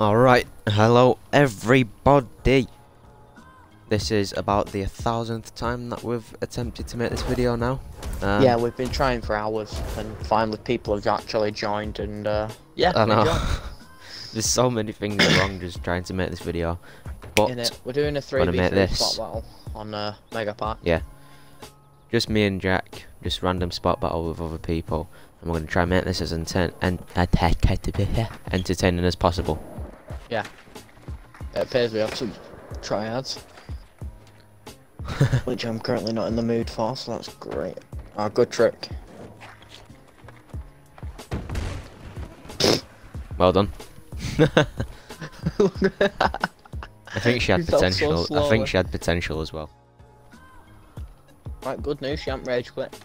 Alright, hello everybody. This is about the thousandth time that we've attempted to make this video now. Um, yeah, we've been trying for hours, and finally people have actually joined, and uh, yeah, I know. There's so many things wrong just trying to make this video. But innit? We're doing a Wanna three v make three spot battle on uh, Mega Park. Yeah, just me and Jack, just random spot battle with other people. And we're going to try and make this as inten- en- entertaining as possible. It appears we have some triads, which I'm currently not in the mood for, so that's great. Ah, good trick. Well done. I think she had You felt so potential. I think she had potential as well. right, good news, she hasn't rage quit.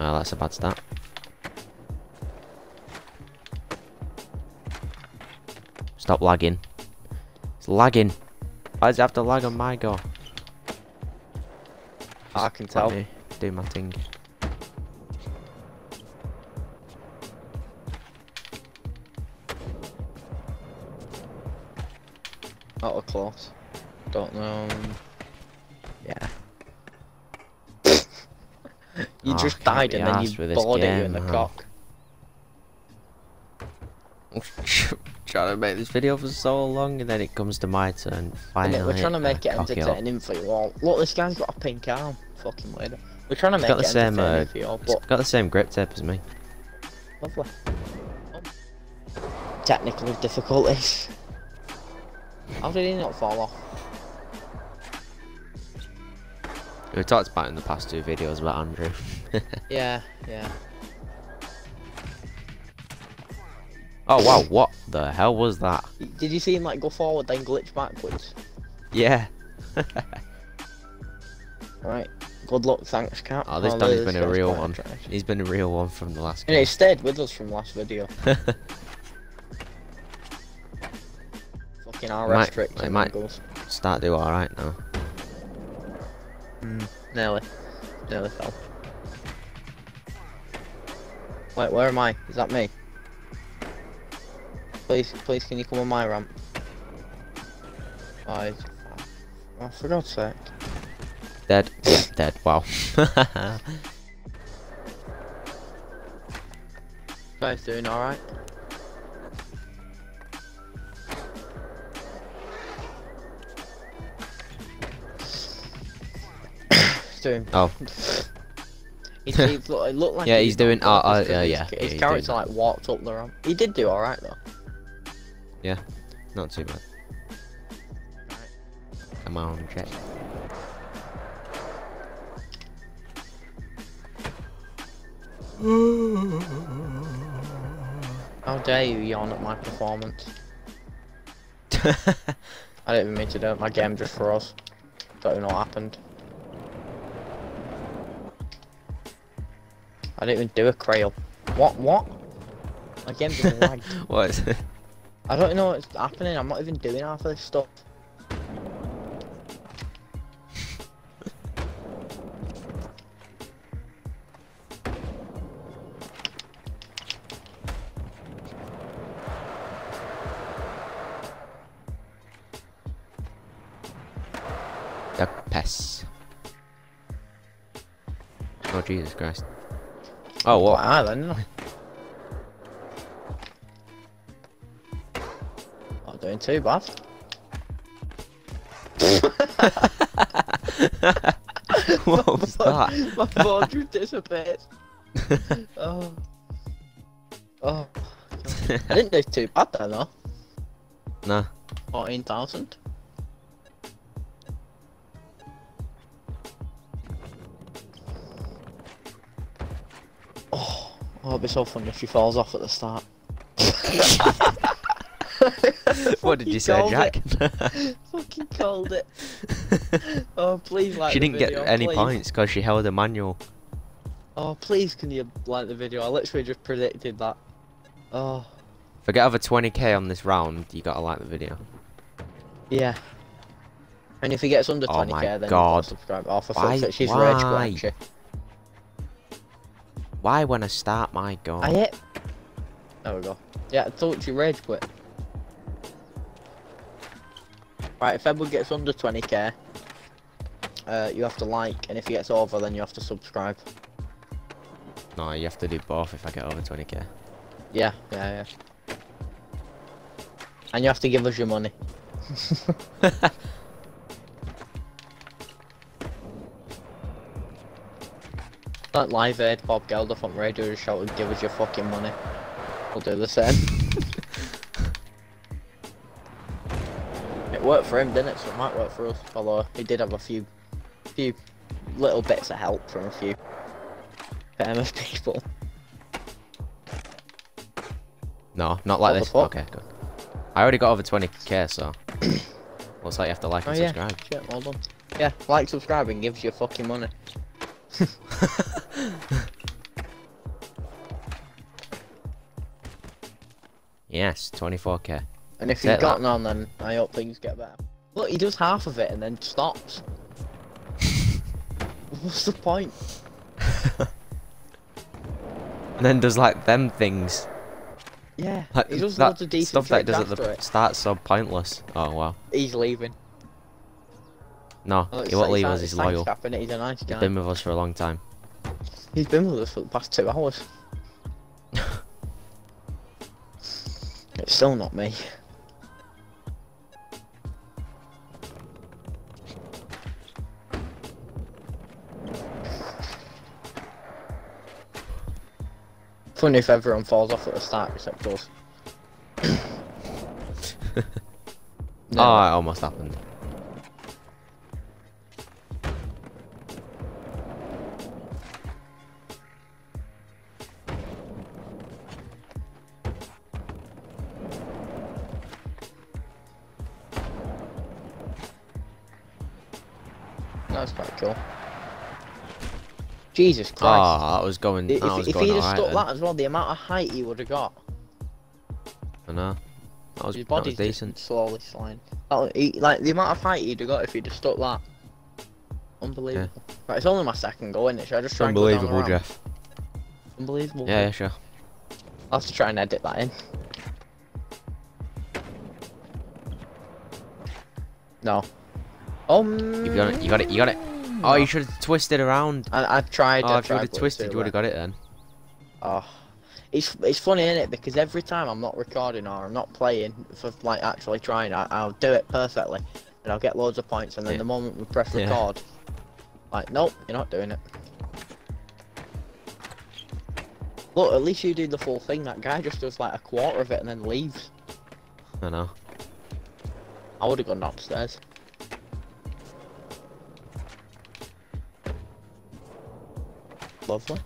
Oh, that's a bad start. Stop lagging. It's lagging. Why does it have to lag on my go? I can Let tell. me do my thing. Not a close. Don't know. Yeah. you Oh, just died and then you bored at you in the cock. Trying to make this video for so long and then it comes to my turn. Finally, We're trying to make it entertaining for you all. Look, this guy's got a pink arm. Fucking weird. We're trying to It's make got it the same, entertaining uh, for you all, but got the same grip tape as me. lovely. Technical difficulties. How did he not fall off? We've talked about it in the past two videos about Andrew. Yeah, yeah. Oh wow, what the hell was that? Did you see him like go forward then glitch backwards? Yeah. Right. Good luck, thanks, Cap. Oh, this oh, has been a real one. attractive. He's been a real one from the last And game. he stayed with us from last video. Fucking Might- tricks it and might- angles. Start do alright now. Mm, nearly. Nearly fell. Wait, where am I? Is that me? Please, please, can you come on my ramp? Five. Oh, for God's sake. Dead. Yeah, dead. Wow. Guys doing alright? Doing. Oh. He's, he look, it looked like Yeah, he's doing- oh, go oh, yeah, his- yeah, His, yeah, character like walked up the ramp. He did do alright though. Yeah, not too bad. Come on, Jack. How dare you yawn at my performance? I didn't even mean to do it. My game just froze. Don't even know what happened. I didn't even do a crail. What? What? My game just lagged. what is it? I don't know what's happening. I'm not even doing half of this stuff. The pest. Oh, Jesus Christ. Oh, What? what? Too bad. what was that? My just disappeared. Oh. Oh. God. I didn't do too bad then though. Nah. 14,000. Oh, oh, it'll be so fun if she falls off at the start. what did you say, Jack? Fucking called it. Oh, please like she didn't get video, any please. points because she held a manual. Oh, please can you like the video? I literally just predicted that. Oh, If I get over 20k on this round, you gotta like the video. yeah. And if he gets under Oh 20k, my then God. Subscribe. Oh, for Why- fuck's sake, she's rage why? quit. Why when I start my God. I hit. There we go. Yeah, I told you rage quit. Right, if Edward gets under 20k, uh, you have to like, and if he gets over, then you have to subscribe. No, you have to do both if I get over 20k. Yeah, yeah, yeah. And you have to give us your money. Like Live Aid, Bob Geldof from Radio just shouted, give us your fucking money. We'll do the same. Worked for him, didn't it? So it might work for us. Although he did have a few, few little bits of help from a few famous people. No, not like this. fuck? Okay, good. I already got over 20k, so looks like you have to like Oh and yeah, subscribe. shit, well done. Yeah, like, subscribe, and gives you fucking money. Yes, 24k. And if you've got that. none, then I hope things get better. Look, he does half of it and then stops. What's the point? And then does like them things. Yeah, Like, he does that of decent stuff that does at the it. start so pointless. Oh wow. He's leaving. No, Oh, he won't leave us. He's loyal. He's a nice He's guy. been with us for a long time. He's been with us for the past two hours. it's still not me. Funny if everyone falls off at the start except us. Oh, it almost happened. That's quite cool. Jesus Christ. Oh, that was going. if was if going he'd have alright stuck then. that as well, the amount of height he would have got. I know. That was, His that was body's decent. slowly sliding. He- like the amount of height he'd have got if he'd have stuck that. Unbelievable. Right, it's only my second go, isn't it? Should I just try and go down the Unbelievable? Jeff. Unbelievable. Yeah, yeah, sure. I'll have to try and edit that in. No. Um. You got it. You got it. You got it. Oh, you should have twisted around. I, I've tried. Oh, I've if you tried, would have twisted, you would have got it then. Oh, it's it's funny, isn't it? Because every time I'm not recording or I'm not playing for like actually trying, I, I'll do it perfectly, and I'll get loads of points. And then Yeah. the moment we press Yeah. record, like, nope, you're not doing it. Look, at least you do the full thing. That guy just does like a quarter of it and then leaves. I know. I would have gone upstairs. Lovely.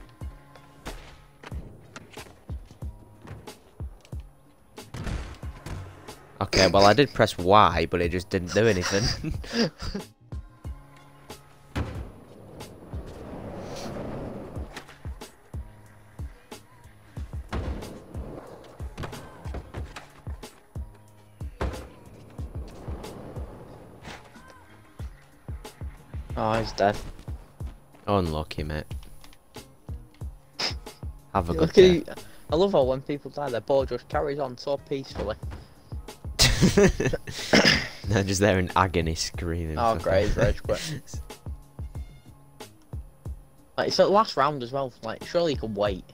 Okay, well I did press Y, but it just didn't do anything. Oh, he's dead. Unlucky, mate. Have a good day. I love how when people die, their ball just carries on so peacefully. They're just there in agony screaming. Oh, great, rage quit. Like, it's the last round as well. Like, surely you can wait.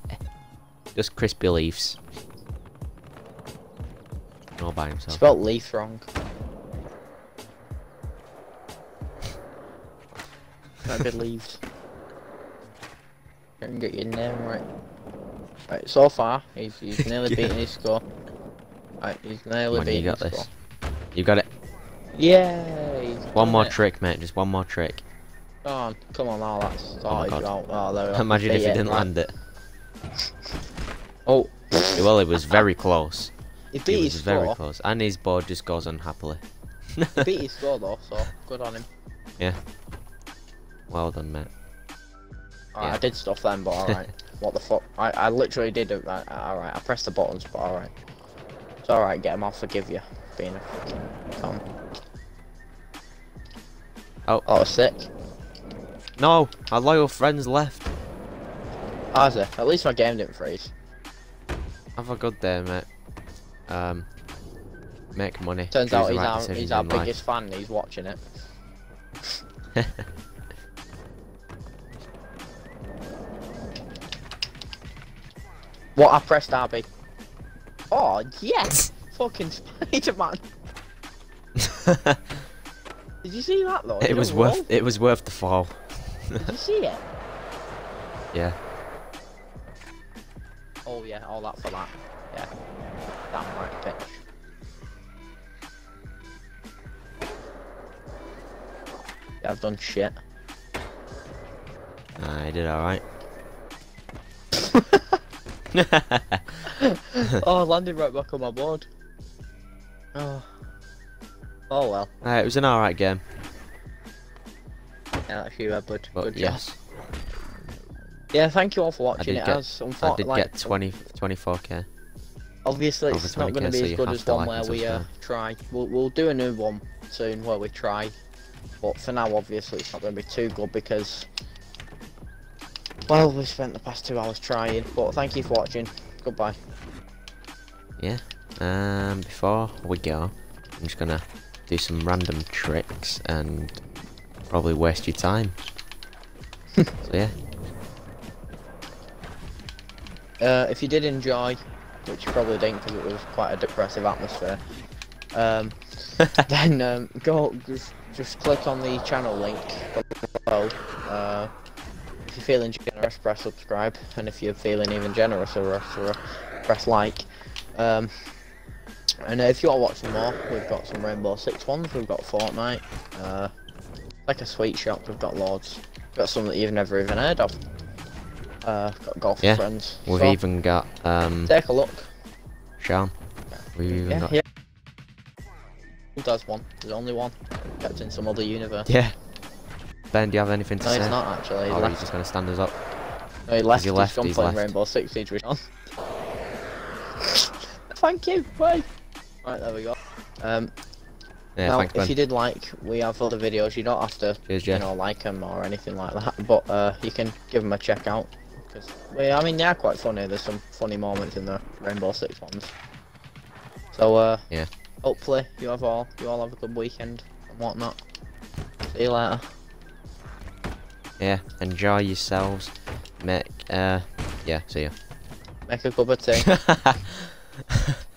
just crispy leaves. All by himself. Spelt leaf wrong. Might be leaves. Try and get your name right. Right, so far, he's, he's nearly Yeah. beaten his score. Right, he's nearly on, you got his this. score. You got it. Yay! One more it. trick, mate. Just one more trick. Come on, come on, now that's Oh started God. out. Oh, there. Imagine if he didn't land it. Oh, Well, it was very close. he It beat was his very score. close. And his board just goes unhappily. He beat his score though, so good on him. Yeah. Well done, mate. Alright, Yeah. I did stuff then, but alright. what the fuck? I, I literally did it. Right, alright, I pressed the buttons, but alright. It's alright, get him, I'll forgive you. Being a fucking. Oh. Oh, sick. No, our loyal friends left. Has it? At least my game didn't freeze. Have a good day, mate. Um, make money. Turns choose out he's right our, he's our in life. biggest fan he's watching it. What I pressed RB. Oh yes! Fucking Spider-Man. Did you see that though? It was worth. roll. It was worth the fall. Did you see it? Yeah. Oh yeah, all that for that. Yeah. Damn right pitch. Yeah, I've done shit. I did all right. oh, I landed right back on my board. Oh. Oh well. Uh, it was an all right game, Yeah, that's you, Edward. but Good job. yes, Yeah, thank you all for watching. did It get- has, I did like, get 20, 24k. Obviously, over it's not going to be so as good as one like where we uh, try. We'll, we'll do a new one soon where we try. But for now, obviously, it's not going to be too good because, well, we spent the past two hours trying. But thank you for watching. Goodbye. Yeah, um, before we go, I'm just gonna do some random tricks and probably waste your time. so yeah, Uh, if you did enjoy, which you probably didn't because it was quite a depressive atmosphere, um, then um, go just, just click on the channel link below. Uh, if you're feeling generous, press subscribe, and if you're feeling even generous, press like. Um, and uh, if you are watching more, we've got some Rainbow Six ones. We've got Fortnite, uh, like a sweet shop. We've got loads. Got some that you've never even heard of. Uh, got golf Yeah, friends. we've So, even got um take a look. Sean. We've even Yeah, got yeah. Who does one? There's only one. Kept in some other universe. yeah. Ben, do you have anything to No, say? he's not actually. He Or are just gonna stand us up? No, he left. he He's left, gone he's playing left. Rainbow Six Siege with. Thank you. Bye. Right, there we go. Um, Yeah, now, thanks, if Ben. you did like, we have other videos. You don't have to, Cheers, you know, like them or anything like that. But uh, you can give them a check out. Well, I mean, they are quite funny. There's some funny moments in the Rainbow Six ones. So, uh, Yeah. Hopefully, you have all, you all have a good weekend and whatnot. See you later. Yeah, enjoy yourselves. Make uh, yeah, see ya. Make a cup of tea.